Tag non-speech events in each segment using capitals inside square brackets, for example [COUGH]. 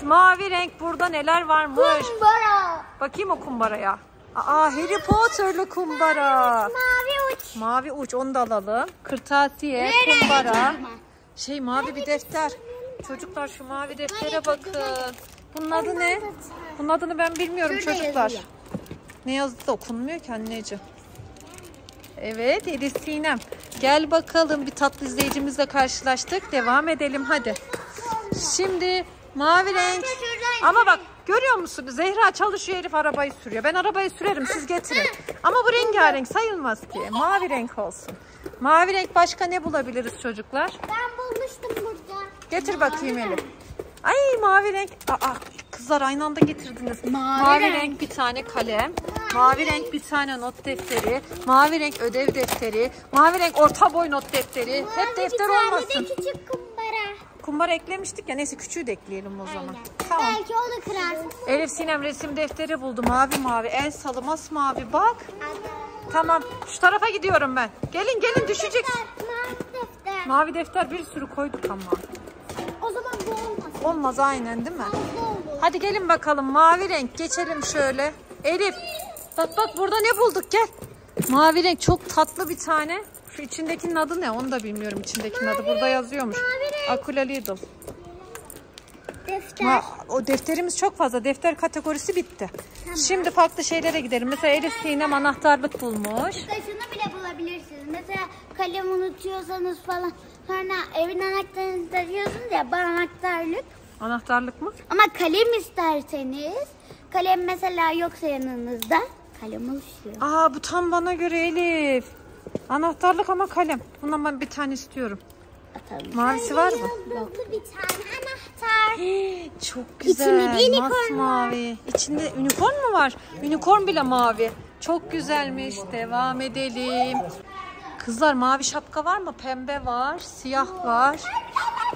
Evet mavi renk burada neler varmış. Kumbara. Bakayım o kumbaraya. Aa Harry Potter'lı kumbara. Mavi uç. Mavi uç onu da alalım. Kırtasiye, kumbara. Şey mavi bir defter. Çocuklar şu mavi deftere bakın. Bunun adı ne? Bunun adını ben bilmiyorum çocuklar. Ne yazdı da okunmuyor ki anneciğim. Evet Elif Sinem. Gel bakalım bir tatlı izleyicimizle karşılaştık. Devam edelim hadi. Şimdi mavi renk. Ama bak görüyor musunuz? Zehra çalışıyor Elif arabayı sürüyor. Ben arabayı sürerim siz getirin. [LAUGHS] Ama bu rengarenk sayılmaz ki. Mavi renk olsun. Mavi renk başka ne bulabiliriz çocuklar? Ben bulmuştum burada. Getir bakayım Elif. Ay mavi renk. Aa, kızlar aynı anda getirdiniz. Mavi renk. renk. bir tane kalem. Mavi renk bir tane not defteri. Mavi renk ödev defteri. Mavi renk orta boy not defteri. Hep defter olmasın. de küçük kumbara. Eklemiştik ya neyse küçüğü de ekleyelim o zaman. Tamam. Belki onu kırarsın. Elif Sinem resim defteri buldu. Mavi mavi. El salı masmavi. Bak. Tamam. Şu tarafa gidiyorum ben. Gelin gelin düşecek. Mavi defter. Mavi defter bir sürü koyduk ama. O zaman bu olmaz. Olmaz aynen değil mi? Hadi gelin bakalım mavi renk geçelim şöyle. Elif bak bak burada ne bulduk gel. Mavi renk çok tatlı bir tane. Şu içindekinin adı ne onu da bilmiyorum içindekinin adı burada yazıyormuş. mavi. Akula Lidl. Defter. Ma, o defterimiz çok fazla. Defter kategorisi bitti. Şimdi farklı şeylere gidelim. Mesela Elif Sinem anahtarlık bulmuş. Şunu bile bulabilirsiniz. Mesela kalem unutuyorsanız falan. Sonra evin anahtarını taşıyorsunuz ya bu anahtarlık. Anahtarlık mı? Ama kalem isterseniz kalem mesela yoksa yanınızda kalem oluşuyor. Aa bu tam bana göre Elif. Anahtarlık ama kalem. Bundan ben bir tane istiyorum. Atalım. Mavisi var mı? Bir tane anahtar. Çok güzel. İçinde unicorn Masmavi. İçinde unicorn mu var? Unicorn bile mavi. Çok güzelmiş. Devam edelim. Kızlar mavi şapka var mı? Pembe var, siyah var.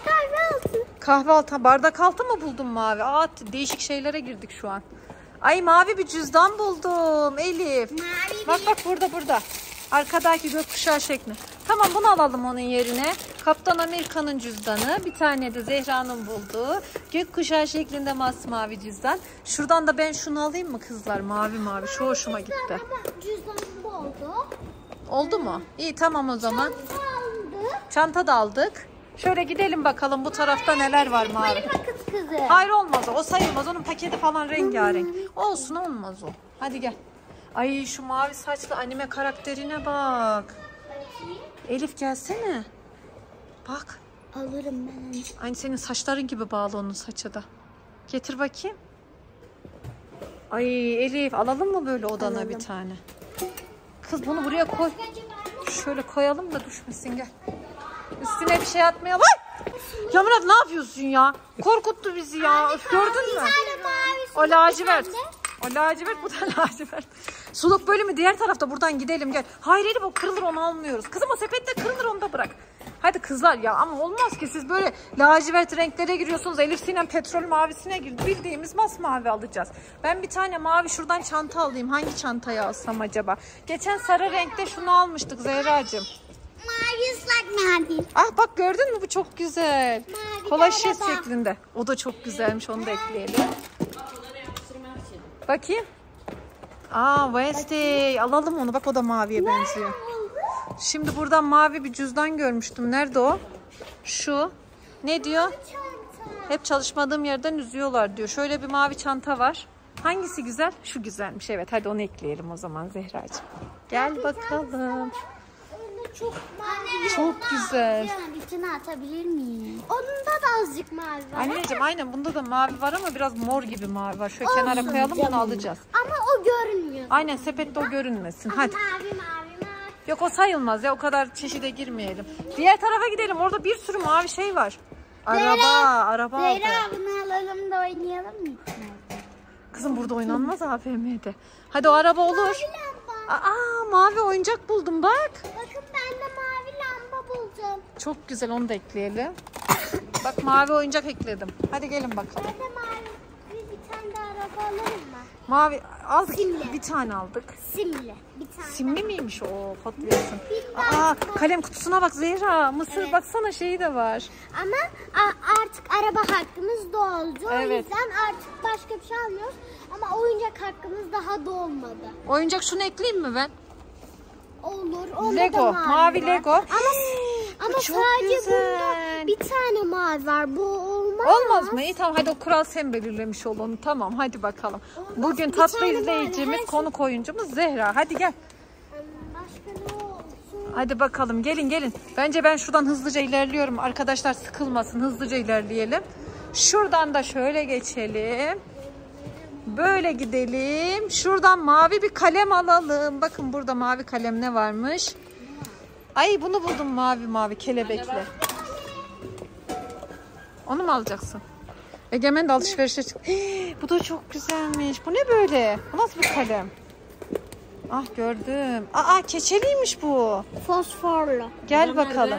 Kahve olsun. Kahve altı, bardak altı mı buldun mavi? Aa, değişik şeylere girdik şu an. Ay mavi bir cüzdan buldum Elif. Mavi Bak bak burada burada. Arkadaki gökkuşağı şekli. Tamam bunu alalım onun yerine. Kaptan Amerika'nın cüzdanı. Bir tane de Zehra'nın bulduğu. Gökkuşağı şeklinde masmavi cüzdan. Şuradan da ben şunu alayım mı kızlar? Mavi mavi. Şu hoşuma gitti. Ama cüzdanım bu oldu. Oldu mu? İyi tamam o zaman. Aldı. Çanta da aldık. Şöyle gidelim bakalım bu tarafta neler var mavi. Hayır olmaz o. O sayılmaz. Onun paketi falan rengarenk. Olsun olmaz o. Hadi gel. Ay şu mavi saçlı anime karakterine bak. Elif gelsene. Bak. Alırım ben. Aynı senin saçların gibi bağlı onun saçı da. Getir bakayım. Ay Elif alalım mı böyle odana bir tane? Kız bunu buraya koy. Şöyle koyalım da düşmesin gel. Üstüne bir şey atmayalım. Ay! Ya Murat ne yapıyorsun ya? Korkuttu bizi ya. Öf, gördün mü? O lacivert. O lacivert bu da [LAUGHS] lacivert. Suluk bölümü diğer tarafta buradan gidelim gel. Hayır Elif o kırılır onu almıyoruz. Kızım o sepette kırılır onu da bırak. Hadi kızlar ya ama olmaz ki siz böyle lacivert renklere giriyorsunuz. Elif Sinem petrol mavisine girdi. Bildiğimiz masmavi alacağız. Ben bir tane mavi şuradan çanta alayım. Hangi çantayı alsam acaba? Geçen sarı renkte şunu almıştık Zehracığım. Mavi ıslak mendil. Ah bak gördün mü bu çok güzel. Mavi şeklinde. O da çok güzelmiş onu da ekleyelim. Bakayım. Aa Wednesday alalım onu bak o da maviye benziyor. Şimdi buradan mavi bir cüzdan görmüştüm. Nerede o? Şu. Ne diyor? Hep çalışmadığım yerden üzüyorlar diyor. Şöyle bir mavi çanta var. Hangisi güzel? Şu güzelmiş. Evet hadi onu ekleyelim o zaman Zehracığım. Gel bakalım. Çok mavi. Çok güzel. Yani içine atabilir miyim? Onda da azıcık mavi var. Anneciğim aynen bunda da mavi var ama biraz mor gibi mavi var. Şöyle kenara koyalım bunu alacağız. Ama o görünmüyor. Aynen sepette o görünmesin. Hadi. Mavi mavi mavi. Yok o sayılmaz ya o kadar çeşide girmeyelim. Diğer tarafa gidelim orada bir sürü mavi şey var. Araba, Zehra, araba aldı. Zehra bunu alalım da oynayalım mı? Kızım burada oynanmaz AVM'de. Hadi o araba olur. Lamba. Aa mavi oyuncak buldum bak. Bakın ben de mavi lamba buldum. Çok güzel onu da ekleyelim. Bak mavi oyuncak ekledim. Hadi gelin bakalım. Ben de mavi bir, tane de araba alırım mı? Mavi aldık. Simli. Bir tane aldık. Simli. Bir tane. Simli miymiş o Hot Wheels'ın? Aa kalem kutusuna bak Zehra. Mısır Evet. baksana şeyi de var. Ama artık araba hakkımız doldu. O Evet. yüzden artık başka bir şey almıyoruz. Ama oyuncak hakkımız daha dolmadı. Oyuncak şunu ekleyeyim mi ben? Olur. Onda Lego, mavi var. Lego. Ama, [GASPS] ama sadece güzel. bunda bir tane mavi var. Bu olmaz. Olmaz mı? İyi tamam hadi o kural sen belirlemiş ol onu. Tamam hadi bakalım. Bugün Bir tatlı tane izleyicimiz, her şey- konuk oyuncumuz Zehra. Hadi gel. Başka ne olsun? Hadi bakalım gelin gelin. Bence ben şuradan hızlıca ilerliyorum. Arkadaşlar sıkılmasın hızlıca ilerleyelim. Şuradan da şöyle geçelim. Böyle gidelim. Şuradan mavi bir kalem alalım. Bakın burada mavi kalem ne varmış? Ay bunu buldum mavi mavi kelebekli. Onu mu alacaksın? Egemen de alışverişe çık. Hii, bu da çok güzelmiş. Bu ne böyle? Bu nasıl bir kalem? Ah gördüm. Aa keçeliymiş bu. Fosforlu. Gel bakalım.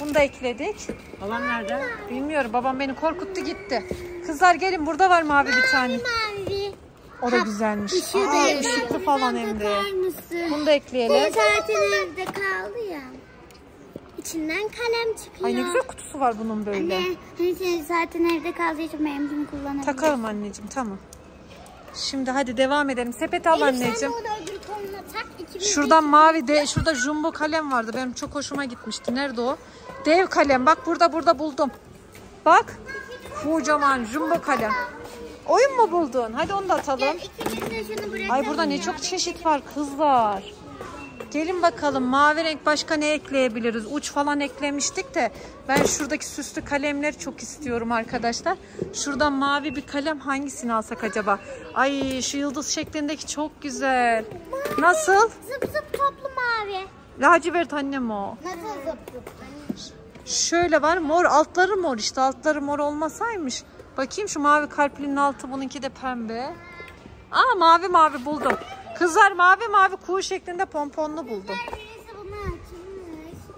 Bunu da ekledik. Babam nerede? Bilmiyorum babam beni korkuttu gitti. Kızlar gelin burada var mavi bir tane. Mavi. O da güzelmiş. Aa, ışıklı falan hem de. Bunu da ekleyelim. Bu zaten evde kaldı ya. İçinden kalem çıkıyor. Ay ne güzel kutusu var bunun böyle. Anne, hani senin zaten evde kaldığı için benim bunu kullanabilirim. Takarım anneciğim tamam. Şimdi hadi devam edelim. Sepet al Elif sen de anneciğim. öbür koluna tak. Şuradan mavi de şurada jumbo kalem vardı. Benim çok hoşuma gitmişti. Nerede o? Dev kalem. Bak burada burada buldum. Bak. Kocaman jumbo kalem. Oyun mu buldun? Hadi onu da atalım. Ay burada ne çok çeşit var kızlar. Gelin bakalım mavi renk başka ne ekleyebiliriz? Uç falan eklemiştik de ben şuradaki süslü kalemleri çok istiyorum arkadaşlar. Şuradan mavi bir kalem hangisini alsak acaba? Ay şu yıldız şeklindeki çok güzel. Nasıl? Zıp zıp toplu mavi. Lacivert annem o. Nasıl zıp zıp? Şöyle var mor altları mor işte altları mor olmasaymış. Bakayım şu mavi kalplinin altı bununki de pembe. Aa mavi mavi buldum. Kızlar mavi mavi kuğu şeklinde pomponlu buldum. Birisi birisi.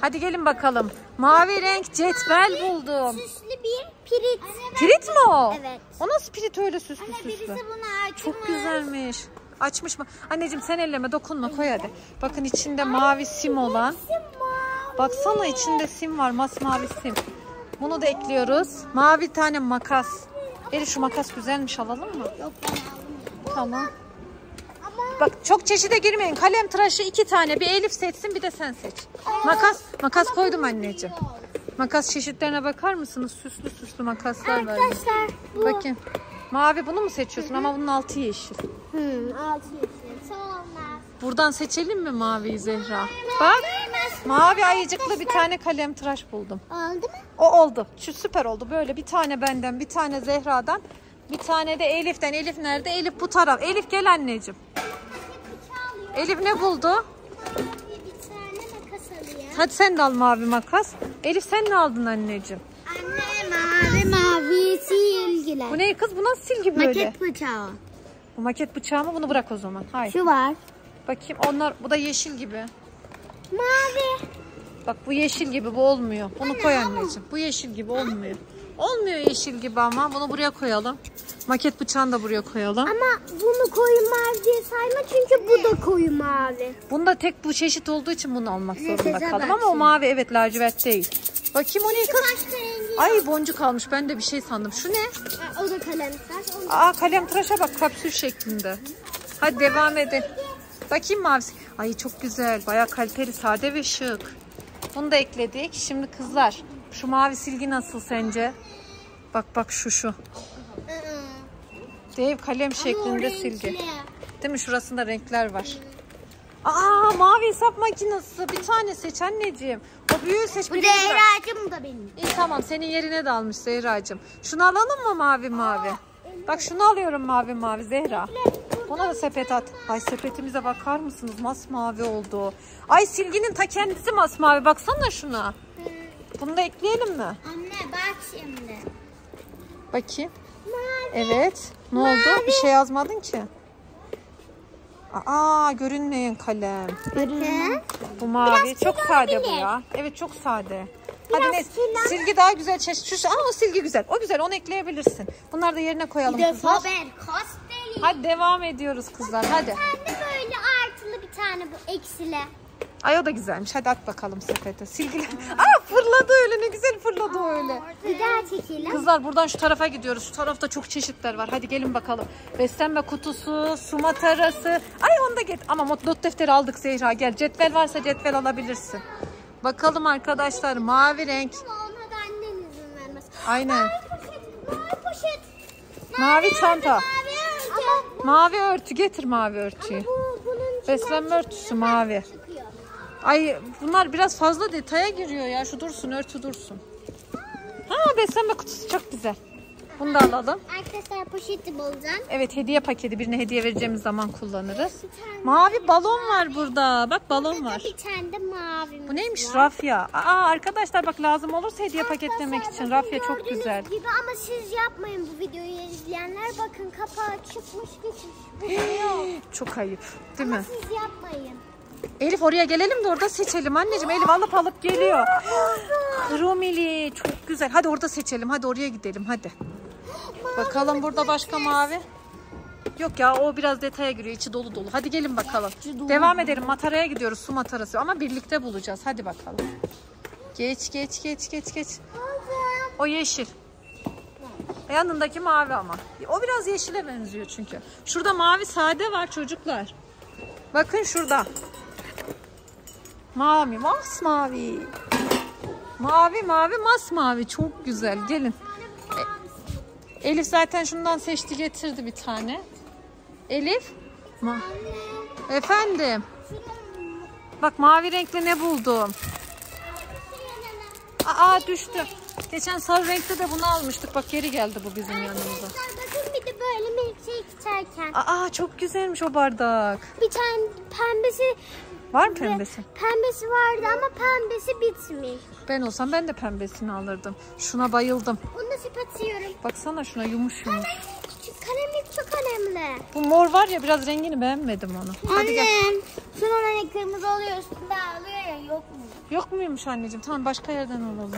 Hadi gelin bakalım. Mavi renk cetvel buldum. Süslü bir pirit. Pirit mi o? Evet. O nasıl pirit öyle süslü Anne birisi süslü? bunu açmış. Çok güzelmiş. Açmış mı? Anneciğim sen elleme dokunma koy hadi. Bakın içinde mavi sim olan. Mavi. Baksana içinde sim var masmavi sim. Bunu da ekliyoruz. Mavi tane makas. Elif şu makas güzelmiş alalım mı? Yok ben. Tamam. Ama Bak çok çeşide girmeyin. Kalem tıraşı iki tane. Bir Elif seçsin bir de sen seç. Makas makas koydum anneciğim. Makas çeşitlerine bakar mısınız? Süslü süslü makaslar var. arkadaşlar bu. Bakın. Mavi bunu mu seçiyorsun ama bunun altı yeşil. Hmm, altı yeşil. Solmaz. Buradan seçelim mi maviyi Zehra? Bak mavi ayıcıklı bir tane kalem tıraş buldum. Oldu mu? O oldu. Şu süper oldu. Böyle bir tane benden, bir tane Zehra'dan, bir tane de Elif'ten. Elif nerede? Elif bu taraf. Elif gel anneciğim. Elif ne buldu? Bir tane makas alıyor. Hadi sen de al mavi makas. Elif sen ne aldın anneciğim? Anne mavi mavi silgiler. Bu ne kız? Bu nasıl silgi böyle? Maket bıçağı. Bu maket bıçağı mı? Bunu bırak o zaman. Hayır. Şu var. Bakayım onlar bu da yeşil gibi. Mavi. Bak bu yeşil gibi bu olmuyor. Bunu koy anneciğim. Bu yeşil gibi olmuyor. Olmuyor yeşil gibi ama bunu buraya koyalım. Maket bıçağını da buraya koyalım. Ama bunu koyu mavi diye sayma çünkü bu da koyu mavi. Bunda tek bu çeşit olduğu için bunu almak zorunda kaldım. Ama o mavi evet lacivert değil. Bakayım o ne kız? Ay boncuk almış. Ben de bir şey sandım. Şu ne? Ha, O da kalem tıraş. Aa kalem tıraşa bak kapsül şeklinde. Hadi devam edelim. Bakayım mavisi. Ay çok güzel. Bayağı kaliteli, sade ve şık. Bunu da ekledik. Şimdi kızlar şu mavi silgi nasıl sence? Bak bak şu şu. Dev kalem şeklinde silgi. Değil mi? Şurasında renkler var. Aa mavi hesap makinesi. Bir tane seç anneciğim. O büyüğü seç. Bu. Zehra'cığım da benim. İyi tamam senin yerine de almış Zehra'cığım. Şunu alalım mı mavi mavi? Bak şunu alıyorum mavi mavi Zehra. Ona da sepet at. Ay sepetimize bakar mısınız? Masmavi oldu. Ay silginin ta kendisi masmavi. Baksana şuna. Bunu da ekleyelim mi? Anne bak şimdi. Bakayım. Mavi. Evet. Ne oldu? Bir şey yazmadın ki. Aa görünmeyen kalem. Bakın. Bu mavi. Biraz çok sade bu ya. Evet çok sade. Hadi ne? Silgi daha güzel çeşit. Şu, ama o silgi güzel. O güzel. Onu ekleyebilirsin. Bunları da yerine koyalım Bir kızlar. Faber Castell Hadi devam ediyoruz kızlar hadi. Bir tane böyle artılı bir tane bu eksili. Ay o da güzelmiş. Hadi at bakalım sepete. Silgili. [LAUGHS] Aa fırladı öyle ne güzel fırladı o öyle. Bir daha çekelim. Kızlar buradan şu tarafa gidiyoruz. Şu tarafta çok çeşitler var. Hadi gelin bakalım. Beslenme kutusu, su matarası. Ay onu da get. Ama not defteri aldık Zehra. Gel cetvel varsa cetvel alabilirsin. Bakalım arkadaşlar mavi renk. Ama ona da annen izin vermez. Aynen. Mavi poşet, mavi poşet. Mavi çanta. Mavi örtü. Mavi örtü getir mavi örtüyü. Bu, bunun içinden Beslenme örtüsü mavi. Ay bunlar biraz fazla detaya giriyor ya. Şu dursun örtü dursun. Ha beslenme kutusu çok güzel. Bunu da alalım. Arkadaşlar poşeti bulacağım. Evet hediye paketi birine hediye vereceğimiz zaman kullanırız. Mavi balon var burada. Bak balon var. bir tane de mavi. Bu neymiş? Rafya. Aa arkadaşlar bak lazım olursa hediye paketlemek için. Rafya çok güzel. gibi ama siz yapmayın bu videoyu izleyenler. Bakın kapağı çıkmış geçmiş. Bu yok. [GASPS] Çok ayıp. Değil mi? Siz yapmayın. Elif oraya gelelim de orada seçelim anneciğim. Elif alıp alıp geliyor. Kromili çok güzel. Hadi orada seçelim. Hadi oraya gidelim hadi. Bakalım burada başka mavi. Yok ya o biraz detaya giriyor. içi dolu dolu. Hadi gelin bakalım. Devam edelim. Mataraya gidiyoruz. Su matarası. Ama birlikte bulacağız. Hadi bakalım. Geç geç geç geç geç. O yeşil. Yanındaki mavi ama. O biraz yeşile benziyor çünkü. Şurada mavi sade var çocuklar. Bakın şurada. Mavi, masmavi. Mavi, mavi, masmavi. Çok güzel. Gelin. E- Elif zaten şundan seçti getirdi bir tane. Elif. Ma Efendim. Bak mavi renkli ne buldum. Aa düştü. Geçen sarı renkte de bunu almıştık. Bak geri geldi bu bizim yanımıza. Bakın bir de böyle milkshake içerken. Aa çok güzelmiş o bardak. Bir tane pembesi Var mı pembesi? pembesi vardı ama pembesi bitmiş. Ben olsam ben de pembesini alırdım. Şuna bayıldım. Onu da sıpatıyorum. Baksana şuna yumuş yumuş. Küçük kalemlik çok önemli. Bu mor var ya biraz rengini beğenmedim onu. Hadi gel. Annem. Şunun hani kırmızı oluyor üstünde alıyor ya yok mu? Yok muymuş anneciğim? Tamam başka yerden alalım.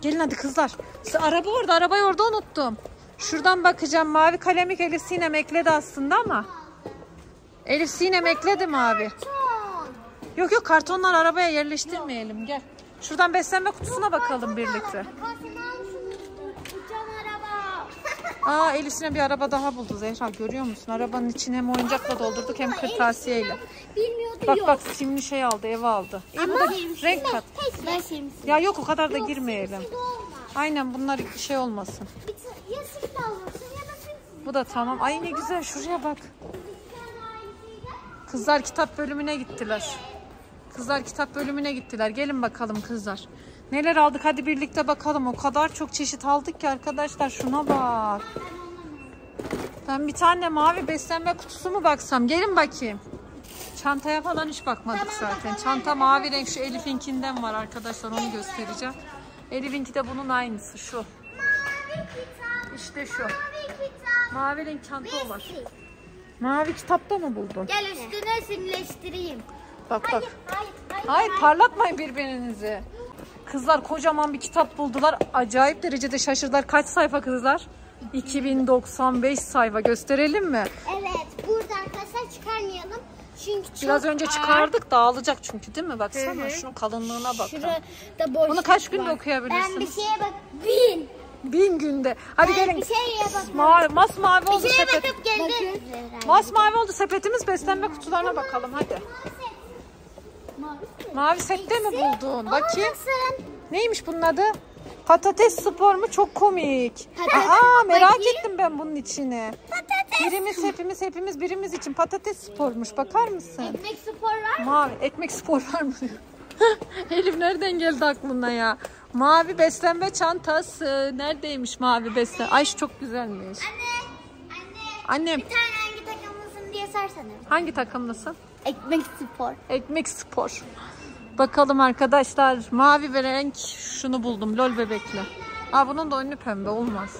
Gelin hadi kızlar. Araba orada. Arabayı orada unuttum. Şuradan bakacağım. Mavi kalemlik Elif Sinem ekledi aslında ama. Elif Sinem ekledi mavi. Çok. Yok yok kartonlar arabaya yerleştirmeyelim. Gel. Şuradan beslenme kutusuna bakalım birlikte. Uçan araba. Aa Elif Sinem bir araba daha buldu Zehra. Görüyor musun? Arabanın içine hem oyuncakla doldurduk hem kırtasiyeyle. Bilmiyordu Bak yok. bak simli şey aldı eve aldı. İyi bu da renk kat. Ben simsi. Ya yok o kadar da girmeyelim. De olmaz. Aynen bunlar şey olmasın. Bir ta- ya simsi olmasın ya da simsi. Bu da tamam. Ay ne güzel şuraya bak. Kızlar kitap bölümüne gittiler. Kızlar kitap bölümüne gittiler. Gelin bakalım kızlar. Neler aldık hadi birlikte bakalım. O kadar çok çeşit aldık ki arkadaşlar şuna bak. Ben bir tane mavi beslenme kutusu mu baksam? Gelin bakayım. Çantaya falan hiç bakmadık zaten. Çanta mavi renk şu Elif'inkinden var arkadaşlar onu göstereceğim. Elif'inki de bunun aynısı şu. İşte şu. Mavi renk çanta var. Mavi kitapta mı buldun? Gel üstüne simleştireyim. Bak bak. Hayır, hayır. Hayır parlatmayın birbirinizi. Kızlar kocaman bir kitap buldular. Acayip derecede şaşırdılar. Kaç sayfa kızlar? 2095 sayfa gösterelim mi? Evet, burada arkadaşlar çıkarmayalım. Çünkü çok Biraz önce ağır. çıkardık dağılacak çünkü değil mi? Baksana Hı hı. şunun kalınlığına bak. Şurada boş. Bunu kaç günde var. okuyabilirsiniz? Ben bir şeye bak. Bin. Bin günde. Hadi Ben gelin. bir şeye bak. Mavi, masmavi oldu Bir şeye sepet. bakıp geldim. Masmavi oldu sepetimiz beslenme kutularına bakalım hadi. Mavi sette mi buldun? Bakayım. Neymiş bunun adı? Patates spor mu? Çok komik. Patates- Aa merak Bakayım. ettim ben bunun içini. Patates. Birimiz hepimiz hepimiz birimiz için patates spormuş. Bakar mısın? Ekmek spor var mı? Mavi ekmek spor var mı? [LAUGHS] Elif nereden geldi aklına ya? Mavi beslenme çantası. Neredeymiş mavi beslenme? Ay şu çok güzelmiş. Anne. Anne. Annem Bir tane hangi takımlısın diye sorsana. hangi takımlısın? Ekmek spor. Ekmek spor. Bakalım arkadaşlar. Mavi ve renk şunu buldum. Lol bebekli. Aa bunun da önlü pembe olmaz.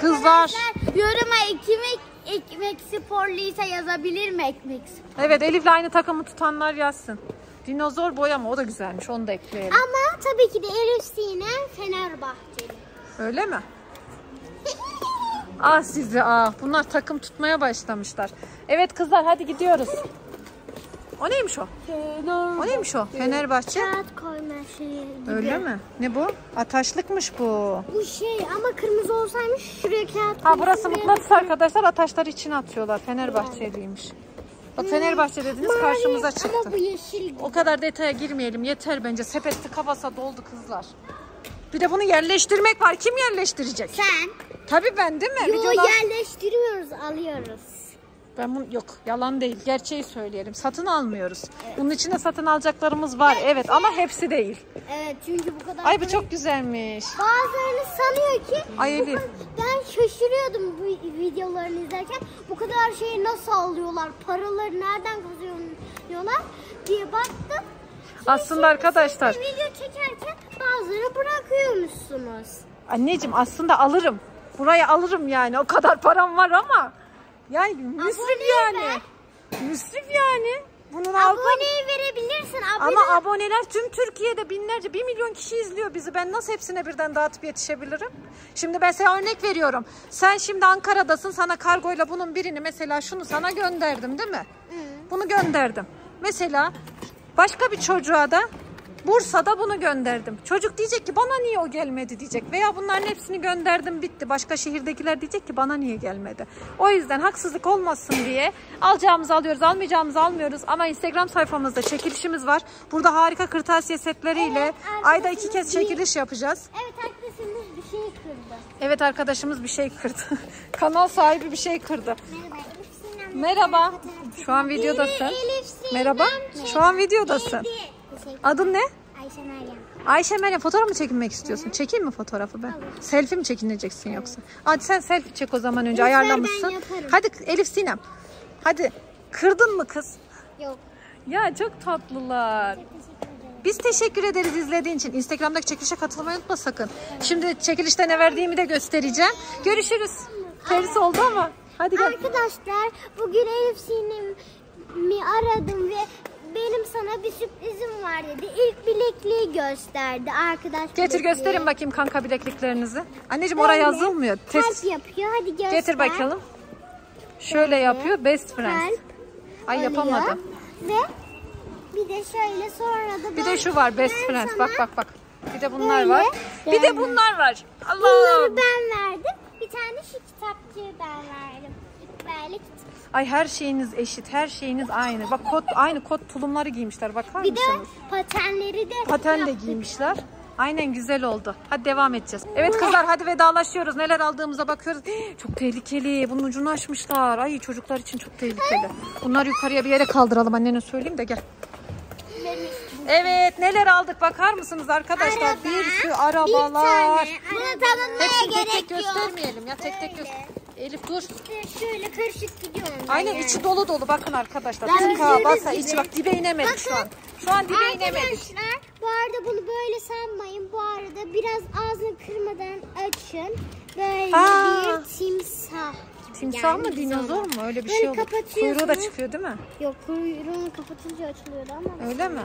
Kızlar. Arkadaşlar, Yoruma ekmek ekmek sporluysa yazabilir mi ekmek spor? Evet Elif'le aynı takımı tutanlar yazsın. Dinozor boyama o da güzelmiş. Onu da ekleyelim. Ama tabii ki de Elif Sinem Fenerbahçeli. Öyle mi? Ah sizi ah. Bunlar takım tutmaya başlamışlar. Evet kızlar hadi gidiyoruz. O neymiş o? O neymiş o? Fenerbahçe. Kağıt koyma şeyi gibi. Öyle mi? Ne bu? Ataşlıkmış bu. Bu şey ama kırmızı olsaymış şuraya kağıt Ha burası mıknatıs arkadaşlar. Ataşları içine atıyorlar. Fenerbahçeliymiş. Bak Fenerbahçe dediniz Mavi karşımıza çıktı. Ama bu yeşil. O kadar detaya girmeyelim. Yeter bence. Sepeti kafasa doldu kızlar. Bir de bunu yerleştirmek var. Kim yerleştirecek? Sen. Tabii ben değil mi? Yo yerleştiriyoruz alıyoruz. Ben bunu yok yalan değil. Gerçeği söyleyelim. Satın almıyoruz. Bunun içinde satın alacaklarımız var. Evet ama hepsi değil. Evet çünkü bu kadar. Ay bu çok güzelmiş. Bazılarını sanıyor ki. Ay Elif. Ben şaşırıyordum bu videolarını izlerken. Bu kadar şeyi nasıl alıyorlar? Paraları nereden kazanıyorlar diye baktım. Aslında arkadaşlar Siz video çekerken bazıları bırakıyormuşsunuz. anneciğim aslında alırım. Buraya alırım yani. O kadar param var ama. Yani müsrif yani. ver. Müsrif yani. Bunun Aboneyi verebilirsin. Abone Ama aboneler tüm Türkiye'de binlerce, bir milyon kişi izliyor bizi. Ben nasıl hepsine birden dağıtıp yetişebilirim? Şimdi ben sana örnek veriyorum. Sen şimdi Ankara'dasın. Sana kargoyla bunun birini mesela şunu sana gönderdim değil mi? Bunu gönderdim. Mesela başka bir çocuğa da Bursa'da bunu gönderdim. Çocuk diyecek ki bana niye o gelmedi diyecek. Veya bunların hepsini gönderdim bitti. Başka şehirdekiler diyecek ki bana niye gelmedi. O yüzden haksızlık olmasın diye alacağımızı alıyoruz, almayacağımızı almıyoruz. Ama Instagram sayfamızda çekilişimiz var. Burada harika kırtasiye setleriyle Evet, ayda iki kez çekiliş yapacağız. Evet arkadaşımız bir şey kırdı. Evet arkadaşımız bir şey kırdı. [LAUGHS] Kanal sahibi bir şey kırdı. Merhaba. Merhaba. Şu an videodasın. Merhaba. Şu an videodasın. Teşekkür Adın ne? Ayşe Meryem. Ayşe Meryem fotoğraf mı çekinmek istiyorsun? Çekeyim mi fotoğrafı ben? Selfie mi çekineceksin yoksa? Hadi sen selfie çek o zaman önce Lütfen, ayarlamışsın. Hadi Elif Sinem. Hadi. Kırdın mı kız? Yok. Ya çok tatlılar. Teşekkür. Biz teşekkür ederiz izlediğin için. Instagram'daki çekilişe katılmayı unutma sakın. Şimdi çekilişte ne verdiğimi de göstereceğim. Görüşürüz. Tersi oldu ama. Hadi gel. Arkadaşlar bugün Elif Sinem'i aradım ve benim sana bir sürprizim var dedi. İlk bilekliği gösterdi arkadaş. Getir bilekliği. gösterin bakayım kanka bilekliklerinizi. Anneciğim oraya Böyle yazılmıyor. Test. Kalp yapıyor. Hadi göster. Getir bakalım. Şöyle yapıyor. Best friends. Kalp Ay oluyor. yapamadım. Ve bir de şöyle sonra da Bir de şu var best sana Bak bak bak. Bir de bunlar Böyle var. Bir de yani. bunlar var. Allah. Bunları ben verdim. Bir tane şu kitapçığı ben verdim. Ay her şeyiniz eşit. Her şeyiniz aynı. Bak kot aynı kot tulumları giymişler. Bakar Bir de mısınız? patenleri de Paten de giymişler. Aynen güzel oldu. Hadi devam edeceğiz. Evet kızlar hadi vedalaşıyoruz. Neler aldığımıza bakıyoruz. [GASPS] Çok tehlikeli. Bunun ucunu açmışlar. Ay çocuklar için çok tehlikeli. Bunları yukarıya bir yere kaldıralım. Annene söyleyeyim de gel. Evet neler aldık bakar mısınız arkadaşlar? Araba, bir sürü Bir arabalar. tane. Bunu tanımaya Hepsini tek tek göstermeyelim ya. Tek tek Böyle. Elif dur. İşte şöyle karışık gidiyor. Aynen içi dolu dolu bakın arkadaşlar. Ben Tıka üzüldüm basa gibi. içi bak dibe inemedik şu an. Şu an dibe inemedik. Arkadaşlar bu arada bunu böyle sanmayın. Bu arada biraz ağzını kırmadan açın. Böyle Aa. bir timsah. Timsah mı Yani dinozor mu? Öyle bir Böyle şey olur. Kuyruğu da çıkıyor değil mi? Yok kuyruğunu kapatınca açılıyordu ama. Öyle mi?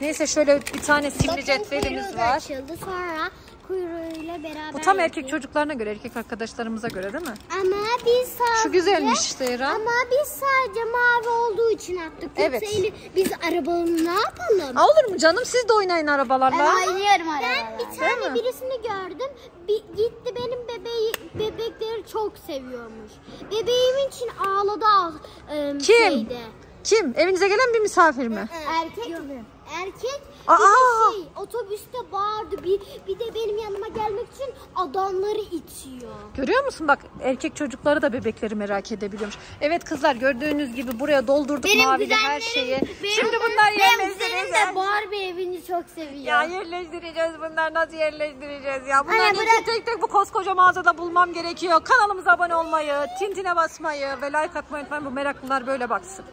Neyse şöyle bir tane simli Bakın cetvelimiz var. açıldı. Sonra kuyruğuyla beraber. Bu tam erkek yapıyor. çocuklarına göre, erkek arkadaşlarımıza göre değil mi? Ama biz sadece... Şu güzelmiş Zehra. Ama biz sadece mavi olduğu için attık. Yoksa Evet. Elif, biz arabanın ne yapalım? Aa, olur mu canım? Siz de oynayın arabalarla. oynuyorum Ben bir tane birisini gördüm. Bir, gitti benim bebeği bebekleri çok seviyormuş. Bebeğim için ağladı ağ- ım, Kim? şeyde. Kim? Evinize gelen bir misafir mi? Erkek mi? Erkek Aa! bir de şey otobüste bağırdı. Bir, bir de benim yanıma gelmek için adamları itiyor. Görüyor musun? Bak erkek çocukları da bebekleri merak edebiliyormuş. Evet kızlar gördüğünüz gibi buraya doldurduk mavili her şeyi. Şimdi bunlar Benim yerleştireceğiz. de Barbie evini çok seviyor. Ya yerleştireceğiz bunlar nasıl yerleştireceğiz ya? Anne, hepsini bırak. tek tek bu koskoca mağazada bulmam gerekiyor. Kanalımıza abone olmayı, tintine basmayı ve like atmayı unutmayın. Bu meraklılar böyle baksın.